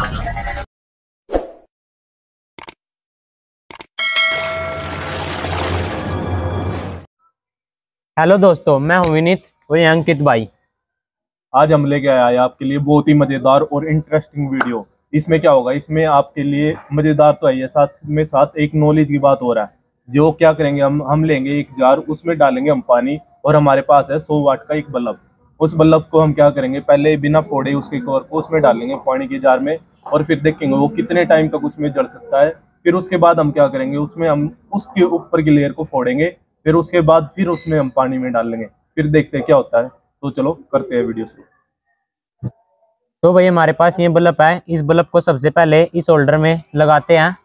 Hello दोस्तों, मैं हूँ विनीत और ये अंकित भाई। आज हम लेके आए हैं आपके लिए बहुत ही मज़ेदार और इंटरेस्टिंग वीडियो इसमें क्या होगा? इसमें आपके लिए मज़ेदार तो है साथ में साथ एक नॉलेज की बात हो रहा है। जो क्या करेंगे हम? हम लेंगे एक जार, उसमें डालेंगे हम पानी और हमारे पास है सौ वाट का एक बल्ब। उस बल्ब को हम क्या करेंगे? पहले बिना फोड़े उसके कवर को उसमें डालेंगे पानी के जार में और फिर देखेंगे वो कितने टाइम तक उसमें जल सकता है। फिर उसके बाद हम क्या करेंगे? उसमें हम उसके ऊपर की लेयर को फोड़ेंगे। फिर उसके बाद फिर उसमें हम पानी में डाल लेंगे। फिर देखते हैं क्या होता है। तो चलो करते हैं वीडियो शुरू। तो भाई हमारे पास ये बल्ब है। इस बल्ब को सबसे पहले इस होल्डर में लगाते हैं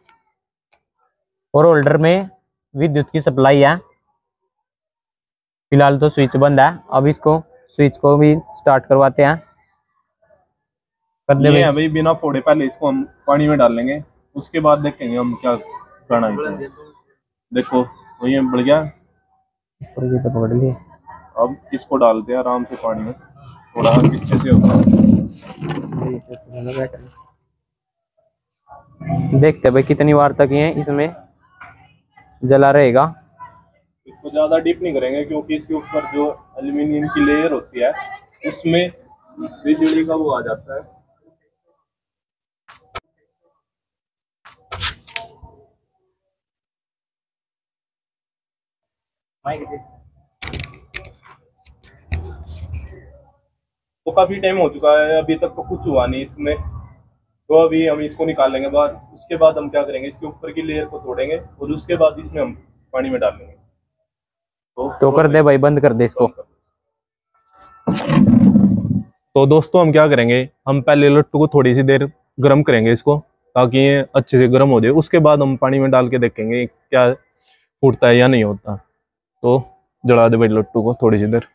और होल्डर में विद्युत की सप्लाई है। फ़िलहाल तो स्विच बंद है। अब इसको स्विच को भी स्टार्ट करवाते हैं। कर दे ये भाई बिना फोड़े पहले इसको हम पानी में डाल लेंगे उसके बाद देखेंगे हम क्या करना है। देखो ये बढ़ गया। ये तो पकड़ लिए। अब इसको डालते हैं आराम से पानी में। थोड़ा पीछे से होता है देखते हैं भाई कितनी बार तक ये इसमें जला रहेगा। इसको ज़्यादा डीप नहीं करेंगे क्योंकि इसके ऊपर जो एल्यूमिनियम की लेयर होती है, उसमें बिजली का वो आ जाता है। तो काफ़ी टाइम हो चुका है, अभी तक तो कुछ हुआ नहीं इसमें। तो अभी हम इसको निकालेंगे बाद उसके बाद हम क्या करेंगे, इसके ऊपर की लेयर को तोड़ेंगे और उसके बाद इसमें हम पानी में डालेंगे। तो कर दे भाई, बंद कर दे इसको। तो दोस्तों, हम क्या करेंगे? हम पहले लट्टू को थोड़ी सी देर गर्म करेंगे इसको, ताकि ये अच्छे से गर्म हो जाए। उसके बाद हम पानी में डाल के देखेंगे क्या फूटता है या नहीं होता। तो जला दे भाई लट्टू को थोड़ी सी देर।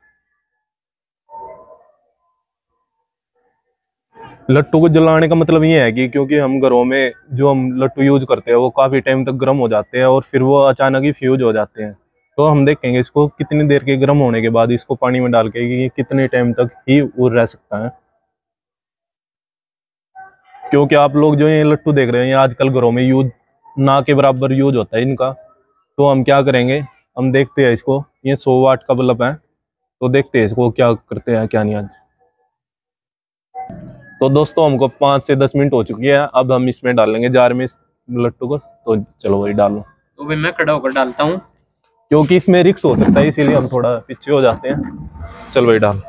लट्टू को जलाने का मतलब ये है कि क्योंकि हम घरों में जो हम लट्टू यूज़ करते हैं, वो काफ़ी टाइम तक गर्म हो जाते हैं और फिर वो अचानक ही फ्यूज हो जाते हैं। तो हम देखेंगे इसको कितनी देर के गर्म होने के बाद इसको पानी में डाल के कि कितने टाइम तक ही वो रह सकता है। क्योंकि आप लोग जो ये लट्टू देख रहे हैं, ये आजकल घरों में यूज़, ना के बराबर यूज़ होता है इनका। तो हम क्या करेंगे? हम देखते हैं इसको। ये सौ वाट का बल्ब है। तो देखते हैं इसको क्या करते हैं, क्या नहीं आज। तो दोस्तों, हमको पाँच से दस मिनट हो चुकी है। अब हम इसमें डालेंगे जार में इस लट्टू को। तो चलो वही डालो। तो भाई मैं खड़ा होकर डालता हूँ। क्योंकि इसमें रिक्स हो सकता है, इसीलिए हम थोड़ा पीछे हो जाते हैं। चल भाई, डाल।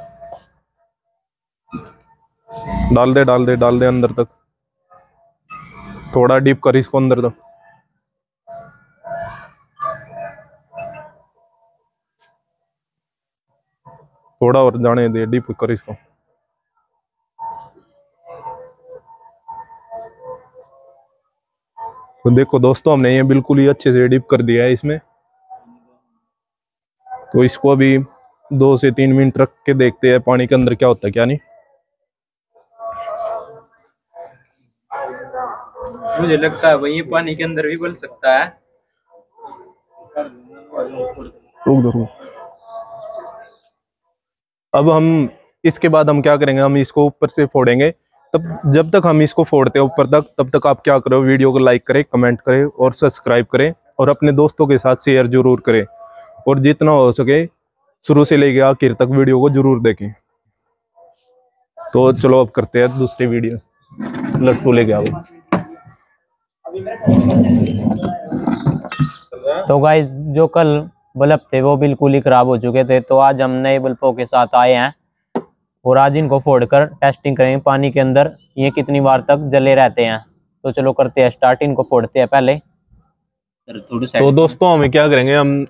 डाल दे डाल दे डाल दे अंदर तक। थोड़ा डीप कर इसको अंदर तक। थोड़ा और जाने दे डीप कर इसको। तो देखो दोस्तों, हमने ये बिल्कुल ही अच्छे से डीप कर दिया है इसमें। तो इसको अभी दो से तीन मिनट रख के देखते हैं पानी के अंदर क्या होता है क्या नहीं? मुझे लगता है वही पानी के अंदर भी बन सकता है। रुक दो रुक अब हम इसके बाद हम क्या करेंगे हम इसको ऊपर से फोड़ेंगे। तब जब तक हम इसको फोड़ते हैं ऊपर तक तब तक आप क्या करो वीडियो को लाइक करें कमेंट करें और सब्सक्राइब करें और अपने दोस्तों के साथ शेयर ज़रूर करें। और जितना हो सके शुरू से लेके आखिर तक वीडियो को ज़रूर देखें। तो चलो अब करते हैं दूसरी वीडियो। लट्टू लेके आओ। तो गाइस जो कल बल्ब थे वो बिल्कुल ही खराब हो चुके थे तो आज हम नए बल्बों के साथ आए हैं और आज इनको फोड़कर टेस्टिंग करेंगे पानी के अंदर। ये कितनी बार तक जले रहते हैं? तो चलो करते हैं स्टार्ट इनको फोड़ते हैं पहले। तो दोस्तों हमें क्या करेंगे? हम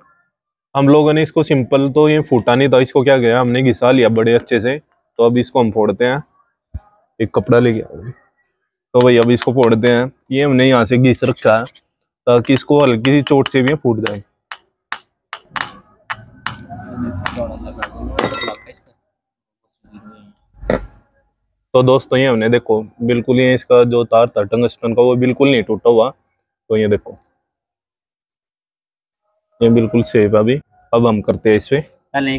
हम लोगों ने इसको सिंपल तो ये फूटा नहीं था, इसको क्या गया हमने घिसा लिया बड़े अच्छे से। तो अब इसको हम फोड़ते हैं। एक कपड़ा लेके आओ तो भाई अब इसको फोड़ते हैं। ये हमने यहाँ से घिस रखा है, ताकि इसको हल्की सी चोट से भी फूट जाए। तो दोस्तों ये हमने देखो, बिल्कुल ये इसका जो तार था टंगस्टन का, वो बिल्कुल नहीं टूटा हुआ। तो ये देखो। ये बिल्कुल सेफ़ है अभी। अब हम करते हैं इसमें पहले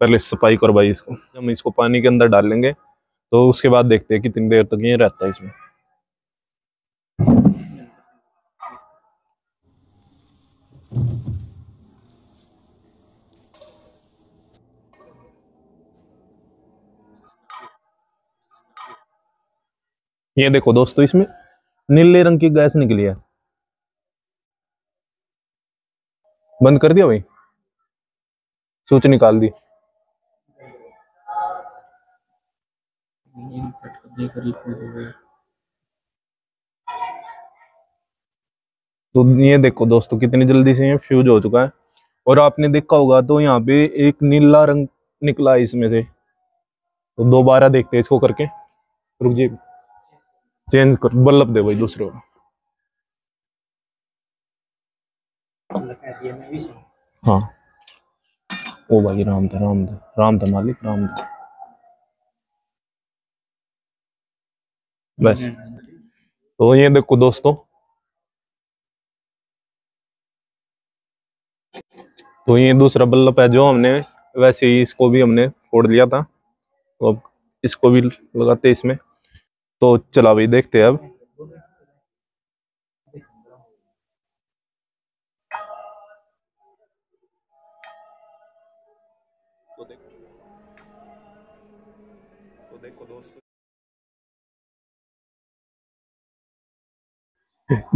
पहले सफ़ाई करवाई इसको। हम इसको पानी के अंदर डाल लेंगे तो उसके बाद देखते हैं कितनी देर तक ये रहता है इसमें। ये देखो दोस्तों इसमें नीले रंग की गैस निकली है। बंद कर दिया भाई? स्विच निकाल दी। तो ये देखो दोस्तों, कितनी जल्दी से ये फ्यूज हो चुका है। और आपने देखा होगा तो यहाँ पे एक नीला रंग निकला इसमें से। तो दोबारा देखते हैं इसको करके। रुक जी। चेंज कर, बल्ब दे भाई दूसरे को हाँ। ओ भाई, राम था राम था राम था मालिक, राम था बस। तो ये देखो दोस्तों। तो ये दूसरा बल्ब है जो हमने, वैसे ही इसको भी हमने फोड़ लिया था। तो अब इसको भी लगाते इसमें। तो चला भाई, देखते हैं अब। तो देखो तो देखो दोस्तों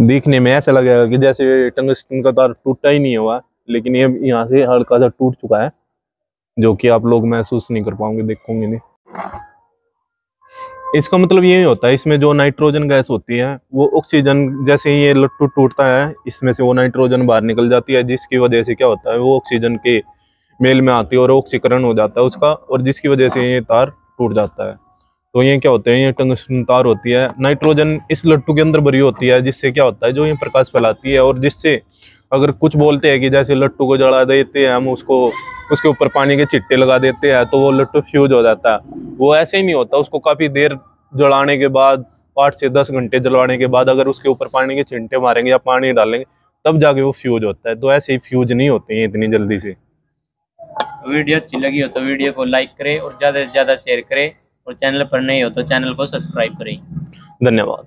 देखने में ऐसा लगेगा कि जैसे टंगस्टन का तार टूटा ही नहीं हुआ, लेकिन ये यहाँ से हल्का सा टूट चुका है, जो कि आप लोग महसूस नहीं कर पाओगे, देखोगे नहीं। इसका मतलब ये होता है इसमें जो नाइट्रोजन गैस होती है, वो ऑक्सीजन जैसे ही ये लट्टू टूटता है, इसमें से वो नाइट्रोजन बाहर निकल जाती है, जिसकी वजह से क्या होता है, वो ऑक्सीजन के मेल में आती है और ऑक्सीकरण हो जाता है उसका और जिसकी वजह से ये तार टूट जाता है। तो ये क्या होता है? ये टंगस्टन तार होती है। नाइट्रोजन इस लट्टू के अंदर भरी होती है, जिससे क्या होता है? जो ये प्रकाश फैलाती है और जिससे अगर कुछ बोलते हैं कि जैसे लट्टू को जला देते हैं, हम उसको, उसके ऊपर पानी के चिट्टे लगा देते हैं तो वो लट्टू फ्यूज हो जाता है। वो ऐसे ही नहीं होता, उसको काफ़ी देर जलाने के बाद, आठ से दस घंटे जलाने के बाद अगर उसके ऊपर पानी के चिंटे मारेंगे या पानी डालेंगे, तब जाके वो फ्यूज होता है। तो ऐसे ही फ्यूज नहीं होते हैं इतनी जल्दी से। वीडियो अच्छी लगी हो तो वीडियो को लाइक करें और ज़्यादा से ज़्यादा शेयर करें। और चैनल पर नहीं हो तो चैनल को सब्सक्राइब करें। धन्यवाद।